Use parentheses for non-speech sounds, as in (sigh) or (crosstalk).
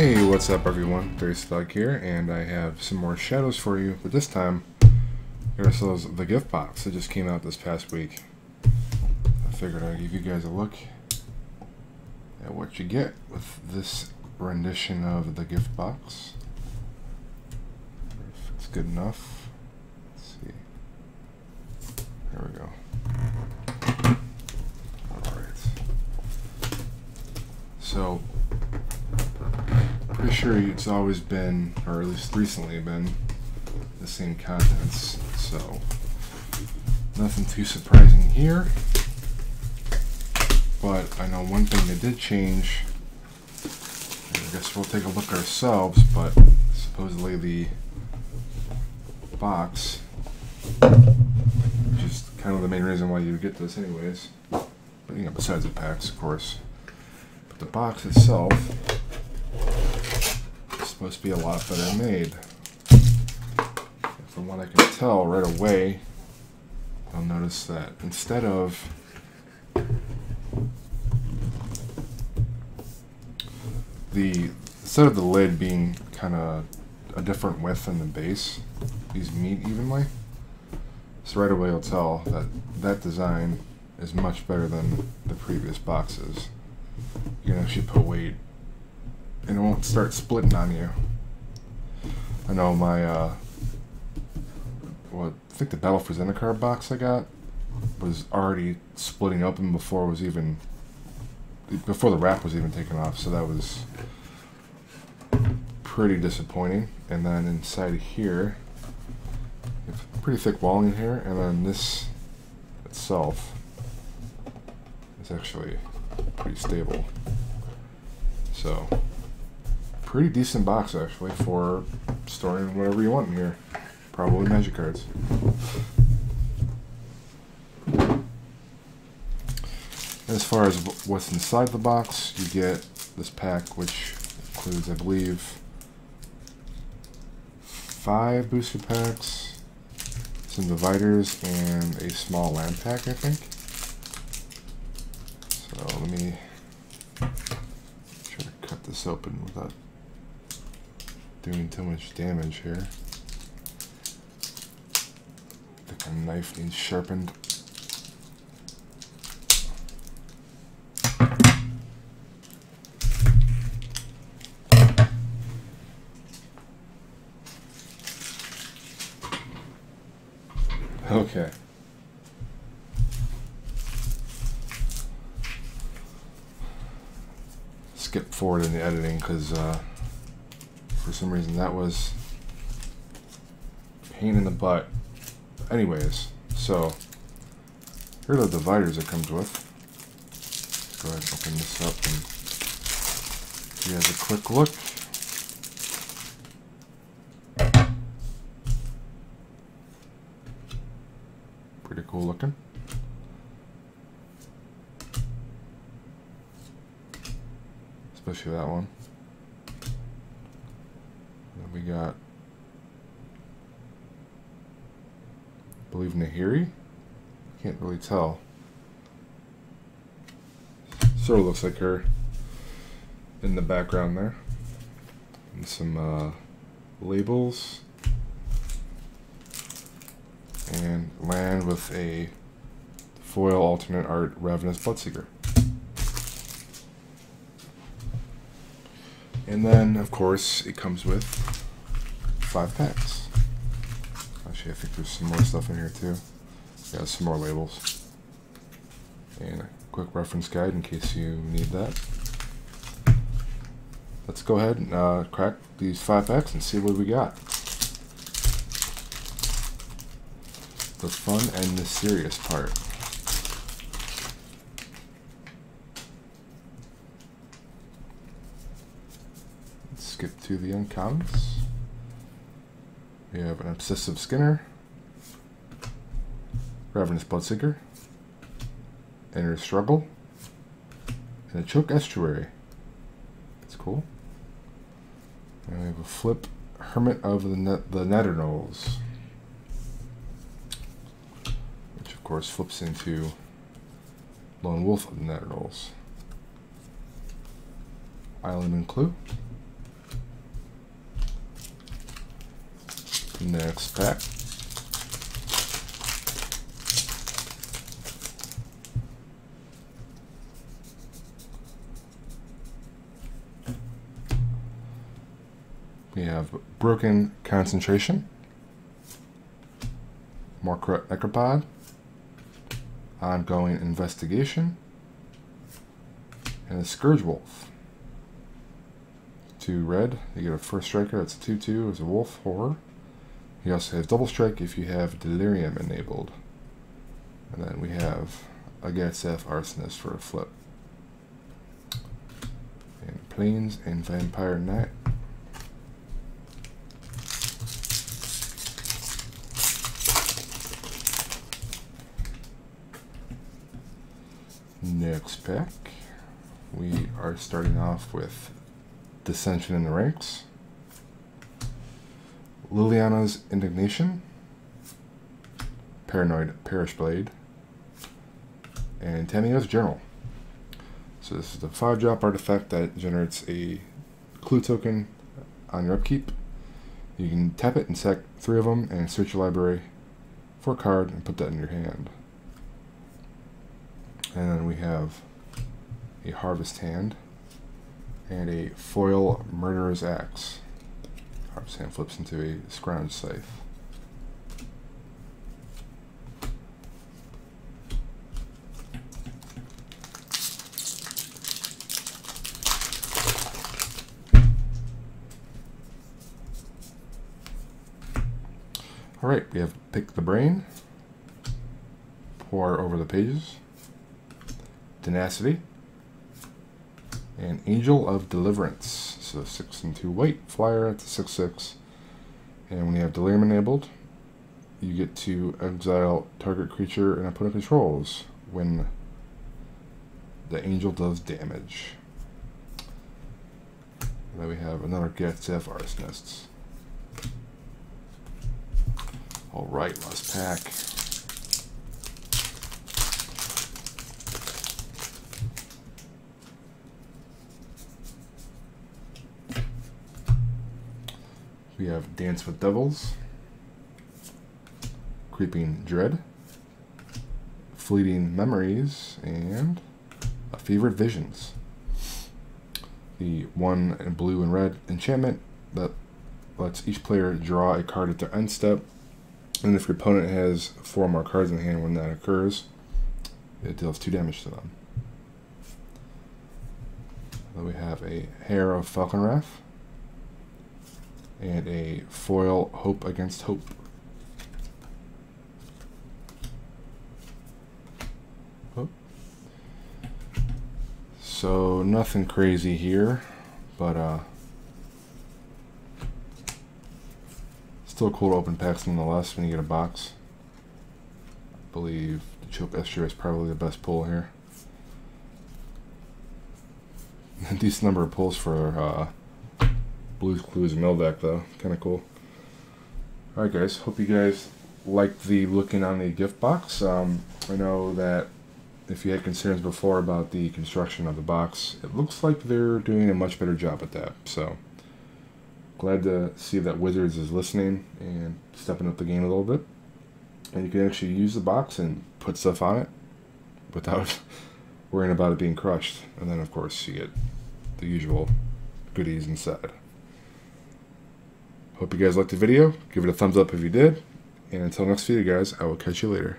Hey, what's up everyone? Thug here, and I have some more shadows for you, but this time, those, the gift box that just came out this past week. I figured I'd give you guys a look at what you get with this rendition of the gift box. If it's good enough. Let's see. There we go. Alright. So, pretty sure it's always been, or at least recently been, the same contents, so nothing too surprising here. But I know one thing that did change, I guess we'll take a look ourselves, but supposedly the box, which is kind of the main reason why you get this anyways, but you know, besides the packs, of course. But the box itself to be a lot better made. From what I can tell right away, I'll notice that instead of the instead of the lid being kind of a different width than the base, these meet evenly. So right away you'll tell that that design is much better than the previous boxes. You can actually put weight and it won't start splitting on you. I know my, uh, what, I think the Battle for Zendikar box I got was already splitting open before it was even, before the wrap was even taken off, so that was pretty disappointing. And then inside here, pretty thick walling here, and then this itself is actually pretty stable. So, pretty decent box actually for storing whatever you want in here. Probably magic cards. As far as what's inside the box, you get this pack, which includes, I believe, five booster packs, some dividers, and a small land pack, I think. So let me try to cut this open without doing too much damage here. I think a knife needs sharpened. Okay. Skip forward in the editing because uh, for some reason that was pain in the butt. Anyways, so here are the dividers it comes with. Go ahead and open this up and give you guys a quick look. Pretty cool looking. Especially that one. We got, I believe Nahiri. Can't really tell. Sort of looks like her in the background there. And some uh, labels. And land with a foil alternate art Ravenous Bloodseeker. And then, of course, it comes with five packs. Actually, I think there's some more stuff in here too. Yeah, some more labels. And a quick reference guide in case you need that. Let's go ahead and uh, crack these five packs and see what we got. The fun and the serious part. skip to the uncommons. We have an Obsessive Skinner, Ravenous Bloodseeker, Inner Struggle, and a Choked Estuary. That's cool. And we have a Flip Hermit of the, Net the which of course flips into Lone Wolf of the Natterknolls. Island and Clue Next pack. We have Broken Concentration, Morkrut Necropod, Ongoing Investigation, and a Scourge Wolf. Two red, you get a first striker, that's a 2-2 as a wolf horror. He also has double strike if you have Delirium enabled. And then we have a Gatstaf Arsonist for a flip. And Plains and Vampire Knight. Next pack, we are starting off with Dissension in the Ranks, Liliana's Indignation, Paranoid Parish-Blade, and Tamiyo's Journal. So this is the 5-drop artifact that generates a clue token on your upkeep. You can tap it and sack three of them and search your library for a card and put that in your hand. And then we have a Harvest Hand and a Foil Murderer's Axe. Hand flips into a Scrounged Scythe. All right, we have Pick the Brain, Pore Over the Pages, Tenacity, and Angel of Deliverance. So 6 and 2 white, flyer at 6 6. And when you have Delirium enabled, you get to exile target creature and opponent controls when the angel does damage. And then we have another Gatstaf Arsonists. Alright, last pack. We have Dance with Devils, Creeping Dread, Fleeting Memories, and A Fevered Visions. The one in blue and red enchantment that lets each player draw a card at their end step, and if your opponent has four more cards in hand when that occurs, it deals two damage to them. Then we have a Heir of Falkenrath and a foil Hope Against Hope. So nothing crazy here, but uh, still cool to open packs nonetheless when you get a box. I believe the Choked Estuary is probably the best pull here. (laughs) A decent number of pulls for uh, Blues Clues mill deck though. Kind of cool. Alright guys, hope you guys liked the looking on the gift box. Um, I know that if you had concerns before about the construction of the box, it looks like they're doing a much better job at that. So glad to see that Wizards is listening and stepping up the game a little bit. And you can actually use the box and put stuff on it without (laughs) worrying about it being crushed. And then of course you get the usual goodies inside. Hope you guys liked the video. Give it a thumbs up if you did. And until next video, guys, I will catch you later.